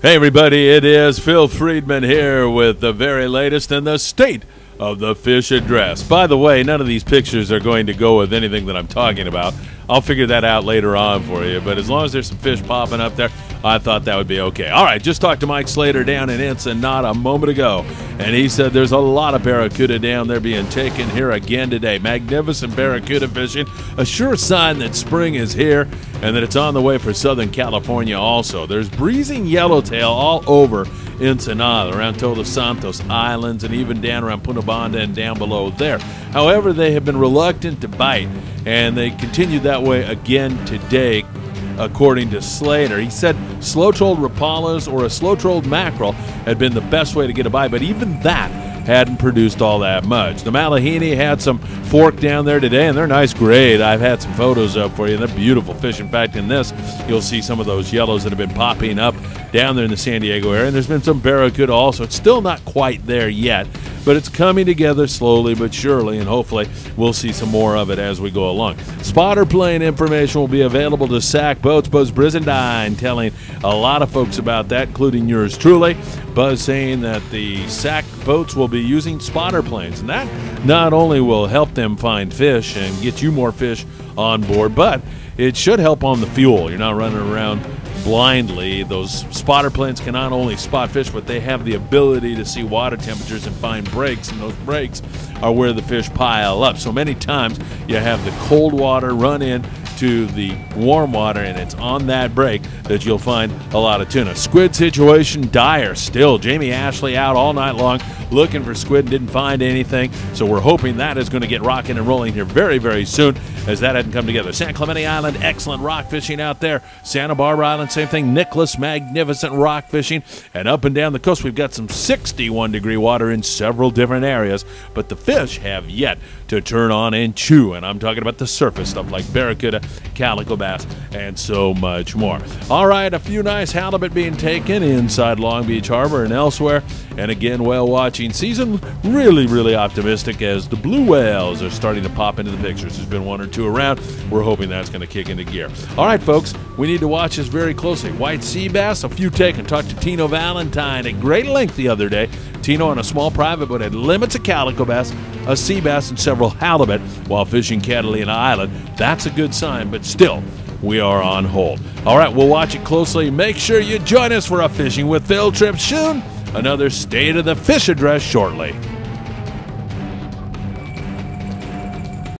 Hey, everybody, it is Phil Friedman here with the very latest in the state of the fish address. By the way, none of these pictures are going to go with anything that I'm talking about. I'll figure that out later on for you, but as long as there's some fish popping up there, I thought that would be okay. All right, just talked to Mike Slater down in Ensenada a moment ago, and he said there's a lot of barracuda down there being taken here again today. Magnificent barracuda fishing, a sure sign that spring is here and that it's on the way for Southern California also. There's breezing yellowtail all over Ensenada, around Todos Santos Islands, and even down around Punta Banda and down below there. However, they have been reluctant to bite, and they continue that way again today, according to Slater. He said slow trolled rapalas or a slow trolled mackerel had been the best way to get a bite, but even that hadn't produced all that much. The Malahini had some fork down there today, and they're nice grade. I've had some photos up for you, and they're beautiful fish. In fact, in this, you'll see some of those yellows that have been popping up down there in the San Diego area. And there's been some barracuda also. It's still not quite there yet, but it's coming together slowly but surely, and hopefully we'll see some more of it as we go along. Spotter plane information will be available to SAC Boats. Buzz Brizendine telling a lot of folks about that, including yours truly. Buzz saying that the SAC boats will be using spotter planes, and that not only will help them find fish and get you more fish on board, but it should help on the fuel. You're not running around blindly. Those spotter planes can not only spot fish, but they have the ability to see water temperatures and find breaks, and those breaks are where the fish pile up. So many times you have the cold water run in to the warm water, and it's on that break that you'll find a lot of tuna. Squid situation dire still. Jamie Ashley out all night long looking for squid and didn't find anything. So we're hoping that is going to get rocking and rolling here very, very soon as that hadn't come together. San Clemente Island, excellent rock fishing out there. Santa Barbara Island, same thing. Nicholas, magnificent rock fishing. And up and down the coast, we've got some 61 degree water in several different areas, but the fish have yet to turn on and chew. And I'm talking about the surface stuff like barracuda, calico bass, and so much more. All right, a few nice halibut being taken inside Long Beach Harbor and elsewhere. And again, whale watching season really, really optimistic as the blue whales are starting to pop into the pictures. There's been one or two around. We're hoping that's going to kick into gear. All right, folks, we need to watch this very closely. White sea bass, a few taken. Talked to Tino Valentine at great length the other day. On a small private boat had limits of calico bass, a sea bass, and several halibut while fishing Catalina Island. That's a good sign, but still, we are on hold. All right, we'll watch it closely. Make sure you join us for a Fishing with Phil trip soon. Another State of the Fish address shortly.